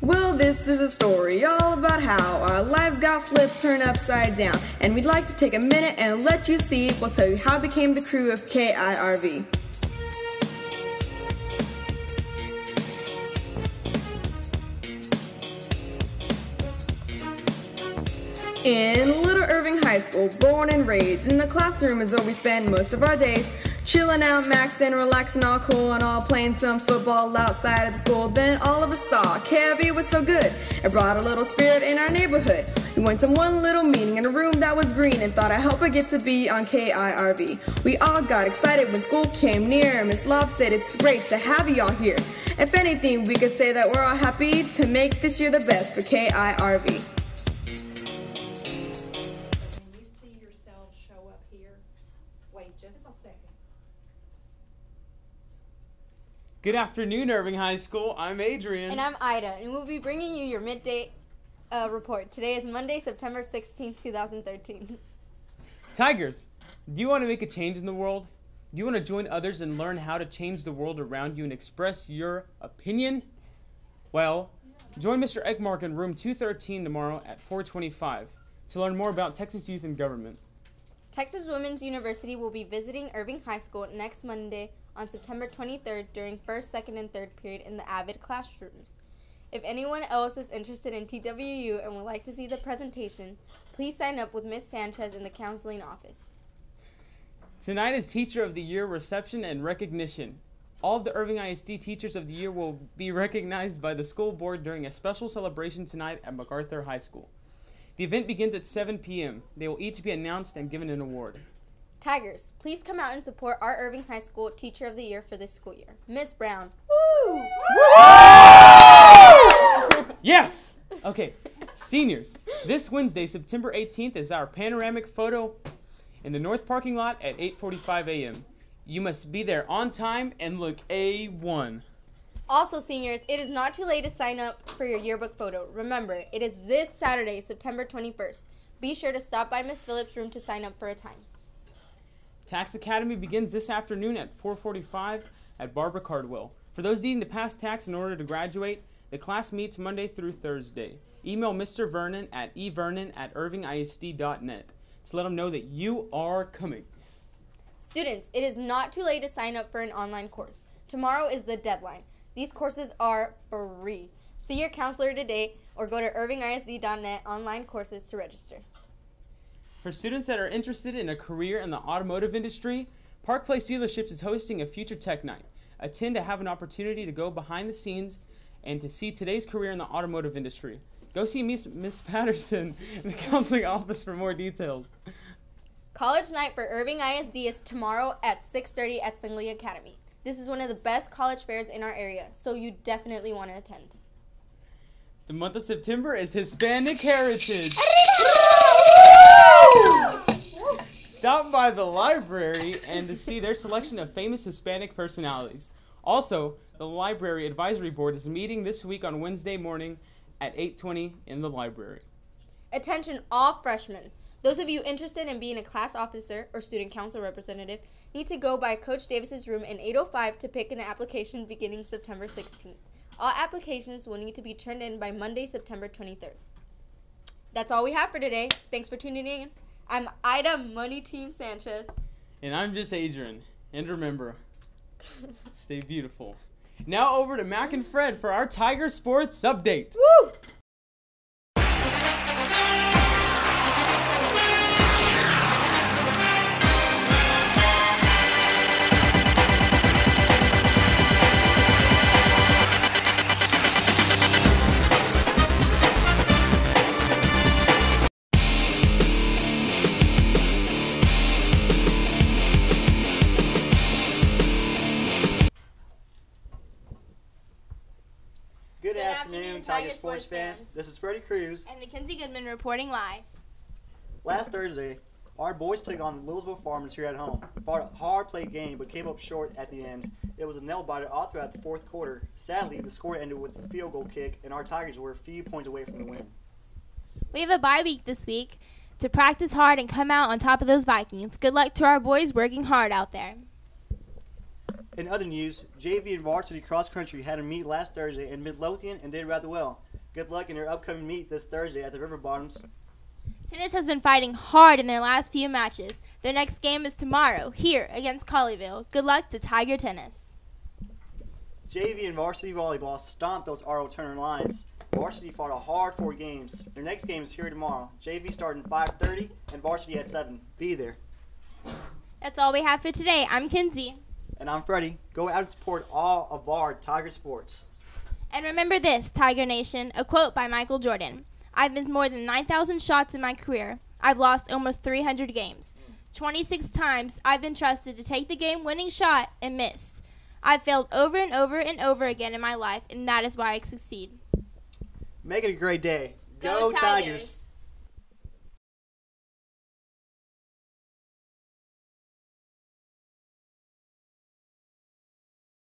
Well, this is a story all about how our lives got flipped, turned upside down. And we'd like to take a minute and let you see. We'll tell you how it became the crew of KIRV. In Little Irving High School, born and raised, in the classroom is where we spend most of our days. Chilling out, maxing, relaxing, all cool and all playing some football outside of the school. Then all of us saw KIRV was so good. It brought a little spirit in our neighborhood. We went to one little meeting in a room that was green and thought I hope I get to be on KIRV. We all got excited when school came near. Miss Love said it's great to have you all here. If anything, we could say that we're all happy to make this year the best for KIRV. Can you see yourselves show up here? Wait just a second. Good afternoon, Irving High School. I'm Adrian. And I'm Ida, and we'll be bringing you your midday uh, report. Today is Monday, September 16th, 2013. Tigers, do you want to make a change in the world? Do you want to join others and learn how to change the world around you and express your opinion? Well, join Mr. Eckmark in room 213 tomorrow at 425 to learn more about Texas youth and government. Texas Women's University will be visiting Irving High School next Monday on September 23rd during first, second, and third period in the Avid classrooms. If anyone else is interested in TWU and would like to see the presentation, please sign up with Ms. Sanchez in the counseling office. Tonight is Teacher of the Year reception and recognition. All of the Irving ISD Teachers of the Year will be recognized by the school board during a special celebration tonight at MacArthur High School. The event begins at 7 p.m. They will each be announced and given an award. Tigers, please come out and support our Irving High School Teacher of the Year for this school year. Miss Brown. Woo! Yes! Okay, seniors, this Wednesday, September 18th, is our panoramic photo in the north parking lot at 8:45 a.m. You must be there on time and look A1. Also, seniors, it is not too late to sign up for your yearbook photo. Remember, it is this Saturday, September 21st. Be sure to stop by Miss Phillips' room to sign up for a time. TAKS Academy begins this afternoon at 4:45 at Barbara Cardwell. For those needing to pass TAKS in order to graduate, the class meets Monday through Thursday. Email Mr. Vernon at evernon at irvingisd.net to let him know that you are coming. Students, it is not too late to sign up for an online course. Tomorrow is the deadline. These courses are free. See your counselor today or go to irvingisd.net online courses to register. For students that are interested in a career in the automotive industry, Park Place Dealerships is hosting a Future Tech Night. Attend to have an opportunity to go behind the scenes and to see today's career in the automotive industry. Go see Miss, Miss Patterson in the counseling office for more details. College night for Irving ISD is tomorrow at 6:30 at Singley Academy. This is one of the best college fairs in our area, so you definitely want to attend. The month of September is Hispanic Heritage. Stop by the library and to see their selection of famous Hispanic personalities. Also, the library advisory board is meeting this week on Wednesday morning at 8:20 in the library. Attention all freshmen. Those of you interested in being a class officer or student council representative need to go by Coach Davis's room in 805 to pick an application beginning September 16th. All applications will need to be turned in by Monday, September 23rd. That's all we have for today. Thanks for tuning in. I'm Ida Money Team Sanchez. And I'm just Adrian. And remember, stay beautiful. Now over to Mac and Fred for our Tiger Sports update. Woo! Afternoon, afternoon, Tiger Tiger Sports Sports fans. fans. This is Freddie Cruz. and Mackenzie Goodman reporting live. Last Thursday, our boys took on the Lewisville Farmers here at home. Fought a hard play game, but came up short at the end. It was a nail biter all throughout the fourth quarter. Sadly, the score ended with a field goal kick, and our Tigers were a few points away from the win. We have a bye week this week to practice hard and come out on top of those Vikings. Good luck to our boys working hard out there. In other news, JV and varsity cross country had a meet last Thursday in Midlothian and did rather well. Good luck in your upcoming meet this Thursday at the River Bottoms. Tennis has been fighting hard in their last few matches. Their next game is tomorrow, here against Colleyville. Good luck to Tiger Tennis. JV and varsity volleyball stomped those RL Turner Lions. Varsity fought a hard four games. Their next game is here tomorrow. JV starting 5:30 and varsity at 7. Be there. That's all we have for today. I'm Kinsey. And I'm Freddie. Go out and support all of our Tiger sports. And remember this, Tiger Nation, a quote by Michael Jordan. I've missed more than 9,000 shots in my career. I've lost almost 300 games. 26 times I've been trusted to take the game winning shot and missed. I've failed over and over and over again in my life, and that is why I succeed. Make it a great day. Go Tigers.